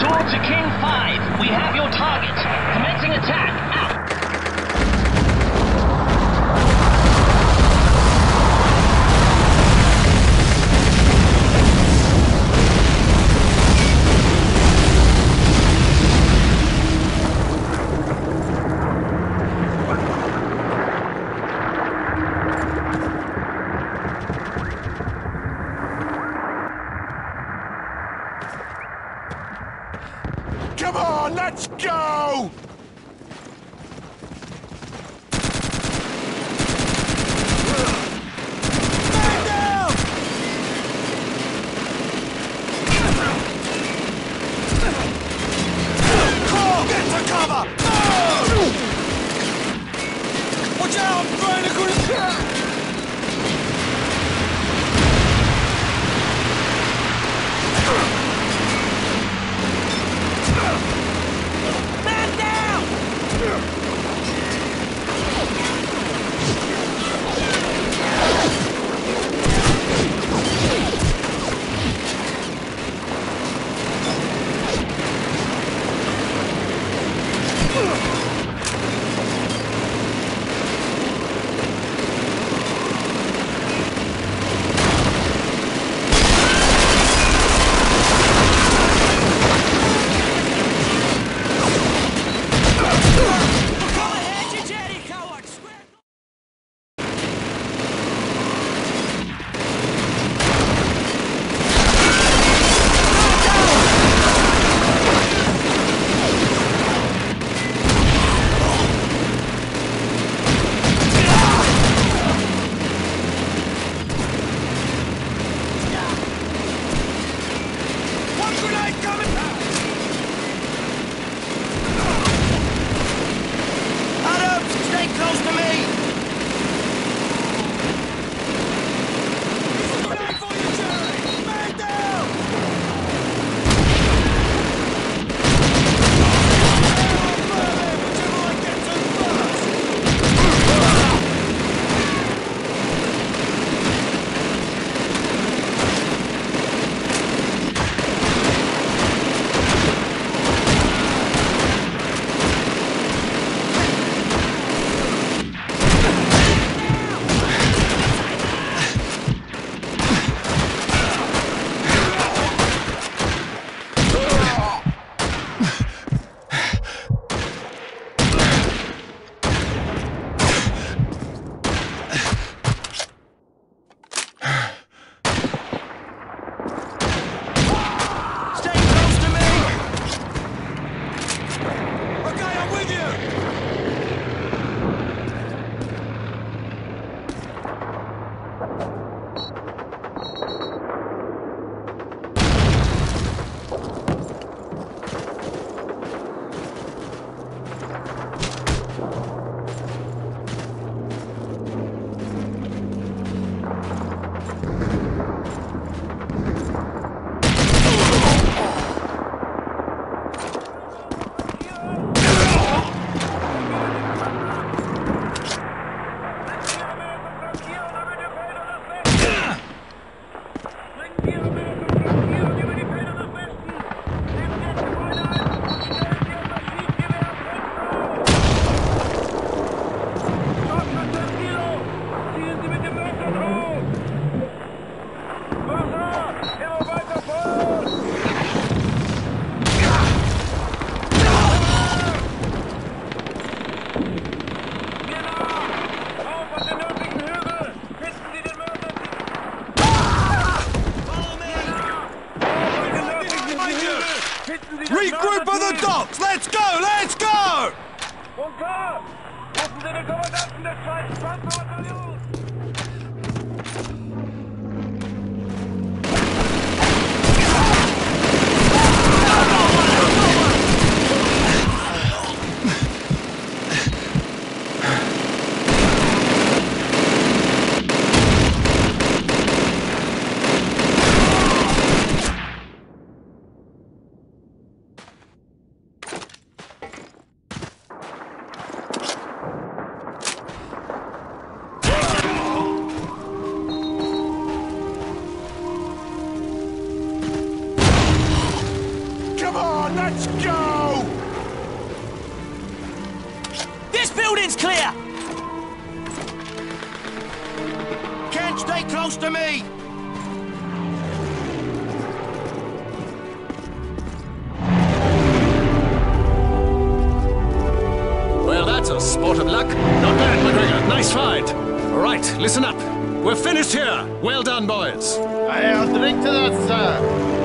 Sword to king five. We have your target. Commencing attack. Out. Come on, let's go! Oh. The Let's go! Let's go! Klar! Rufen Sie den Kommandanten der zweiten Panzerbataillons! Building's clear! Ken, stay close to me! Well, that's a sport of luck. Not bad, MacGregor. Nice fight. All right, listen up. We're finished here. Well done, boys. I'll drink to that, sir.